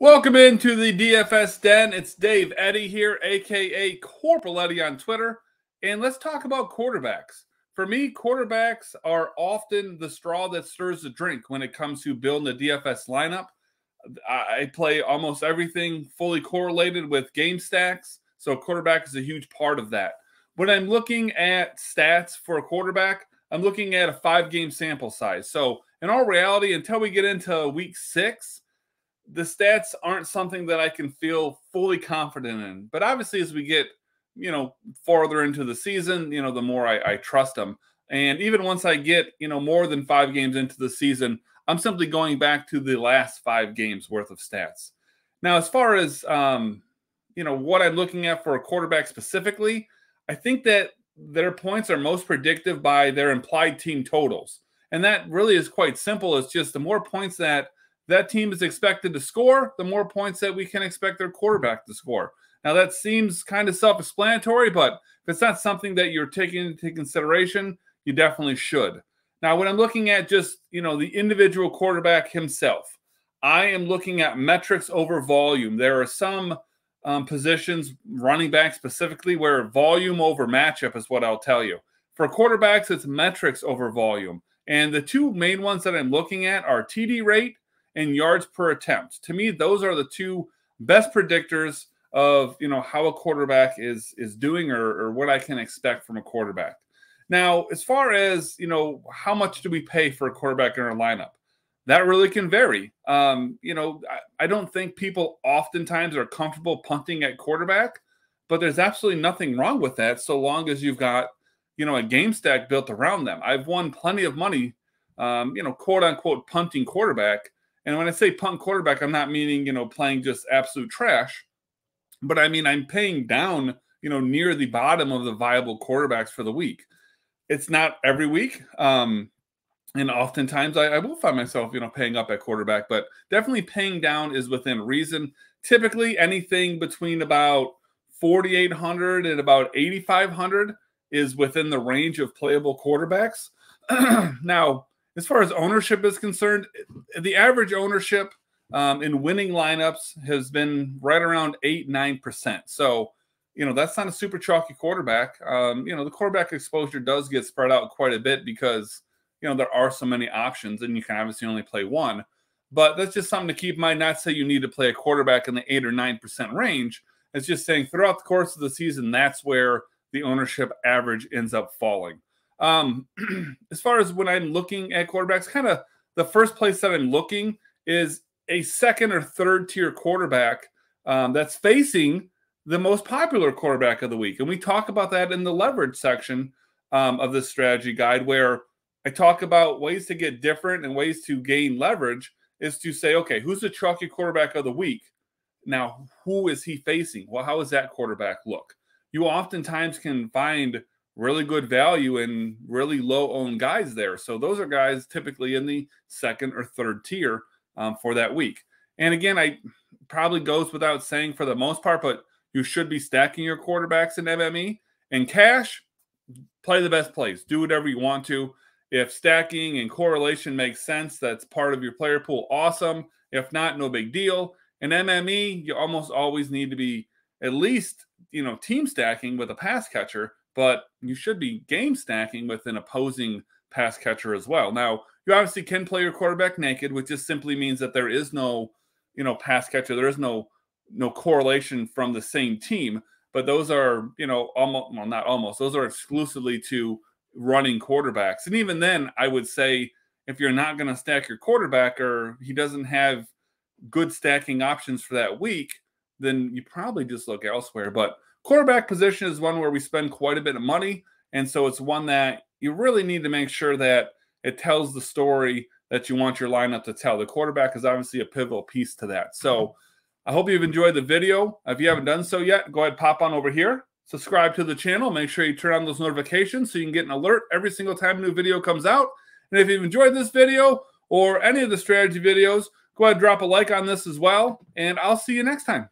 Welcome into the DFS Den. It's Dave Eddy here, aka Corporal Eddy on Twitter. And let's talk about quarterbacks. For me, quarterbacks are often the straw that stirs the drink when it comes to building a DFS lineup. I play almost everything fully correlated with game stacks. So, quarterback is a huge part of that. When I'm looking at stats for a quarterback, I'm looking at a five game sample size. So, in all reality, until we get into week six, the stats aren't something that I can feel fully confident in. But obviously, as we get you know farther into the season, you know the more I, I trust them. And even once I get you know more than five games into the season, I'm simply going back to the last five games worth of stats. Now, as far as um, you know what I'm looking at for a quarterback specifically, I think that their points are most predictive by their implied team totals. And that really is quite simple. It's just the more points that that team is expected to score, the more points that we can expect their quarterback to score. Now, that seems kind of self explanatory, but if it's not something that you're taking into consideration, you definitely should. Now, when I'm looking at just, you know, the individual quarterback himself, I am looking at metrics over volume. There are some um, positions, running back specifically, where volume over matchup is what I'll tell you. For quarterbacks, it's metrics over volume. And the two main ones that I'm looking at are TD rate and yards per attempt. To me, those are the two best predictors of you know how a quarterback is is doing or, or what I can expect from a quarterback. Now, as far as you know, how much do we pay for a quarterback in our lineup? That really can vary. Um, you know, I, I don't think people oftentimes are comfortable punting at quarterback, but there's absolutely nothing wrong with that so long as you've got you know a game stack built around them. I've won plenty of money, um, you know, quote unquote punting quarterback and when I say punt quarterback, I'm not meaning, you know, playing just absolute trash, but I mean, I'm paying down, you know, near the bottom of the viable quarterbacks for the week. It's not every week. Um, and oftentimes I, I will find myself, you know, paying up at quarterback, but definitely paying down is within reason. Typically, anything between about 4,800 and about 8,500 is within the range of playable quarterbacks. now, as far as ownership is concerned, the average ownership um, in winning lineups has been right around eight, nine percent. So, you know, that's not a super chalky quarterback. Um, you know, the quarterback exposure does get spread out quite a bit because, you know, there are so many options and you can obviously only play one. But that's just something to keep in mind. Not say you need to play a quarterback in the eight or nine percent range. It's just saying throughout the course of the season, that's where the ownership average ends up falling. Um, as far as when I'm looking at quarterbacks, kind of the first place that I'm looking is a second or third tier quarterback um, that's facing the most popular quarterback of the week. And we talk about that in the leverage section um, of this strategy guide, where I talk about ways to get different and ways to gain leverage is to say, okay, who's the chalky quarterback of the week? Now, who is he facing? Well, how does that quarterback look? You oftentimes can find really good value and really low owned guys there. So those are guys typically in the second or third tier um, for that week. And again, I probably goes without saying for the most part, but you should be stacking your quarterbacks in MME and cash. Play the best plays. Do whatever you want to. If stacking and correlation makes sense, that's part of your player pool. Awesome. If not, no big deal. In MME, you almost always need to be at least you know team stacking with a pass catcher but you should be game stacking with an opposing pass catcher as well. Now, you obviously can play your quarterback naked, which just simply means that there is no, you know, pass catcher. There is no no correlation from the same team, but those are, you know, almost well, not almost, those are exclusively to running quarterbacks. And even then, I would say if you're not going to stack your quarterback or he doesn't have good stacking options for that week, then you probably just look elsewhere. But quarterback position is one where we spend quite a bit of money. And so it's one that you really need to make sure that it tells the story that you want your lineup to tell. The quarterback is obviously a pivotal piece to that. So I hope you've enjoyed the video. If you haven't done so yet, go ahead, pop on over here, subscribe to the channel, make sure you turn on those notifications so you can get an alert every single time a new video comes out. And if you've enjoyed this video or any of the strategy videos, go ahead, and drop a like on this as well. And I'll see you next time.